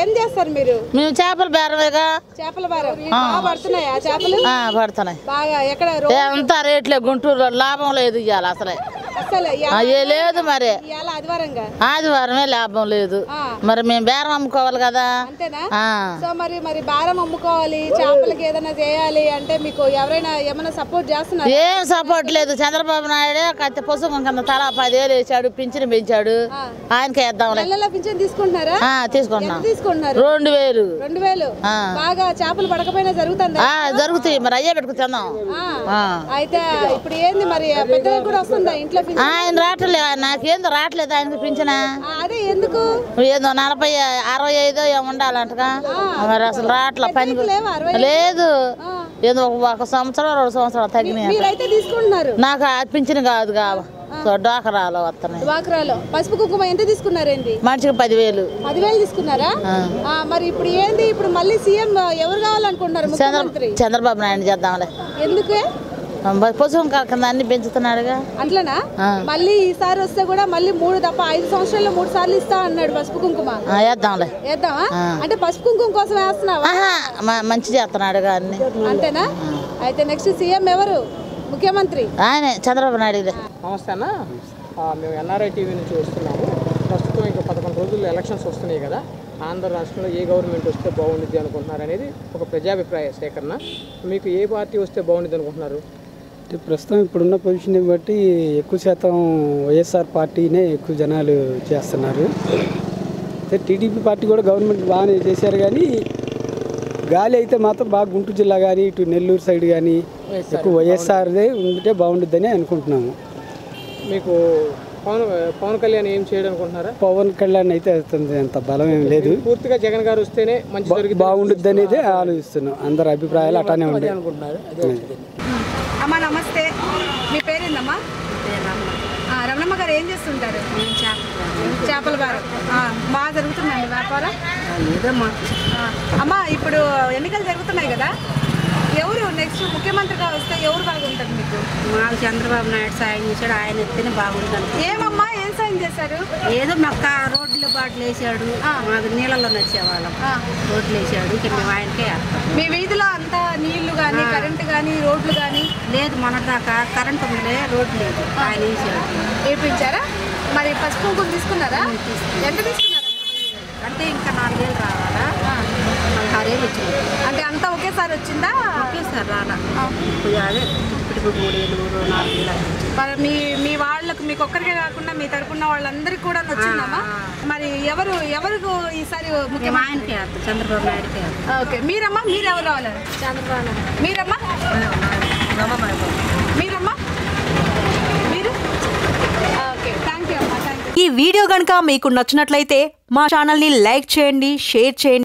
ఏం చేస్తారు మీరు? మేము చేపలు బేరమేగా. చేపల బారం. పడుతున్నాయా చేపలు? పడుతున్నాయి. బాగా ఎక్కడ ఎంత రేట్లే గుంటూరులో లాభం లేదు ఇవాళ అసలే. ఏ లేదు మరి. ఆదివారమే లాభం లేదు. మరి మేము బేరం అమ్ముకోవాలి కదా. సో మరి మరి బారం అమ్ముకోవాలి చేపలకి ఏదైనా చేయాలి అంటే మీకు ఎవరైనా ఏమైనా సపోర్ట్ చేస్తున్నారు? ఏం సపోర్ట్ లేదు. చంద్రబాబు నాయుడే కత్తి పుస్తకం కింద తలా పదివేలు వేసాడు పింఛను పెంచాడు. ఆయనకి పింఛన్ తీసుకుంటున్నారా? తీసుకుంటున్నాం. రెండు వేలు. రెండు వేలు. బాగా చేపలు పడకపోయినా జరుగుతుందా? జరుగుతాయి. మరి అయ్యే పెట్టుకు తిందాం. అయితే ఇప్పుడు ఏంది మరి? పెద్దలకు కూడా వస్తుందా ఇంట్లో ఆయన రావట్లే నాకేందో రావట్లేదు ఆయనకి పింఛన. అదే ఎందుకు? ఏదో నలభై అరవై ఐదో ఏమో ఉండాలంటగా. మరి అసలు రావట్లే పని లేదు. ఏదో ఒక- ఒక సంవత్సరం రెండు సంవత్సరాలు తగ్గినాయి నాకు పింఛను కాదు కావ సో వస్తున్నాయి. డ్వాక్రాలో. పసుపు కుంకుమ ఎంత తీసుకున్నారేంటి మనిషికి పదివేలు. పదివేలు తీసుకున్నారా? మరి ఇప్పుడు ఏంది? ఇప్పుడు మళ్ళీ సీఎం ఎవరు కావాలనుకుంటున్నారు? చంద్రబాబు నాయుడు చేద్దాంలే. ఎందుకే? పశువు కింద అన్ని పెంచుతున్నాడుగా. అట్లనా. మళ్ళీ ఈసారి వస్తే కూడా మళ్ళీ మూడు తప్ప ఐదు సంవత్సరాల్లో మూడు సార్లు ఇస్తా అన్నాడు పసుపు కుంకుమ. ఆ, వేద్దాంలే. వేద్దామా. అంటే పసుపు కుంకుమ కోసం వేస్తున్నావా? మంచి చేస్తున్నాడుగా అన్ని. అంతేనా? అయితే నెక్స్ట్ సీఎం ఎవరు? ముఖ్యమంత్రి. ఆయనే చంద్రబాబు నాయుడు నమస్తే అన్న. మేము ఎన్ఆర్ఐ టీవీ నుంచి వస్తున్నాము. ప్రస్తుతం ఇంకా పదకొండు రోజుల్లో ఎలక్షన్స్ వస్తున్నాయి కదా. ఆంధ్ర రాష్ట్రంలో ఏ గవర్నమెంట్ వస్తే బాగుండిద్ది అనుకుంటున్నారు అనేది ఒక ప్రజాభిప్రాయ సేకరణ. మీకు ఏ పార్టీ వస్తే బాగుండిద్ది అనుకుంటున్నారు? అంటే ప్రస్తుతం ఇప్పుడున్న పొజిషన్ బట్టి ఎక్కువ శాతం వైఎస్ఆర్ పార్టీనే ఎక్కువ జనాలు చేస్తున్నారు. అయితే టీడీపీ పార్టీ కూడా గవర్నమెంట్ బాగానే చేశారు కానీ గాలి అయితే మాత్రం బాగా గుంటూరు జిల్లా కానీ ఇటు నెల్లూరు సైడ్ కానీ ఎక్కువ వైఎస్ఆర్దే ఉంటే బాగుంటుందని అనుకుంటున్నాము. మీకు పవన్ పవన్ కళ్యాణ్ ఏం చేయడం అనుకుంటున్నారా? పవన్ కళ్యాణ్ అయితే అతనిది అంత బలం ఏం లేదు. పూర్తిగా జగన్ గారు వస్తేనే మంచి బాగుంటుంది అనేది ఆలోచిస్తున్నాం. అందరి అభిప్రాయాలు అటానే ఉంటాయి అమ్మా నమస్తే. మీ పేరేందమ్మా? రమణమ్మ గారు ఏం చేస్తుంటారు? చేపల ఆ, బాగా జరుగుతుందండి వ్యాపారం? అమ్మా ఇప్పుడు ఎన్నికలు జరుగుతున్నాయి కదా? నెక్స్ట్ ముఖ్యమంత్రిగా వస్తే ఎవరు బాగుంటారు మీకు? మాకు చంద్రబాబు నాయుడు సాయం చేశాడు ఆయన ఎత్తేనే బాగుంటుంది ఏమమ్మా ఏం సాయం చేశారు? ఏదో మాకు రోడ్లు బాటలు వేసాడు మాకు నీళ్ళలో నడిచేవాళ్ళం. రోడ్లు వేసాడు ఇక మేము ఆయనకే మీ వీధిలో అంతా నీళ్ళు కానీ కరెంటు కానీ రోడ్లు కానీ లేదు మొన్నటిదాకా కరెంట్ ఉందిలే రోడ్లు లేదు. ఆయన వేసాడు. వేయించారా మరి పసుపు తీసుకున్నారా? ఎంత తీసుకున్నారా అంటే ఇంకా నాలుగేళ్ళు రావాలా? పదహారేళ్ళు వచ్చింది. అంటే అంతా ఒకేసారి వచ్చిందా? ఒకేసారి ఇప్పుడు అదే ఇప్పుడు. మరి మీ మీ వాళ్ళకు మీకు ఒక్కరికే కాకుండా మీ తరపున వాళ్ళందరికీ కూడా వచ్చిందమ్మా? మరి ఎవరు ఎవరు ఈసారి ఆయనకే వేస్తాం చంద్రబాబు నాయుడుకే ఓకే. మీరమ్మా మీరు ఎవరు రావాలి? చంద్రబాబు మీరమ్మా? మీరమ్మా? మీరు? ఓకే. థ్యాంక్ యూ అమ్మా థ్యాంక్ యూ ఈ వీడియో గనుక మీకు నచ్చినట్లయితే మా ఛానల్ని లైక్ చేయండి షేర్ చేయండి.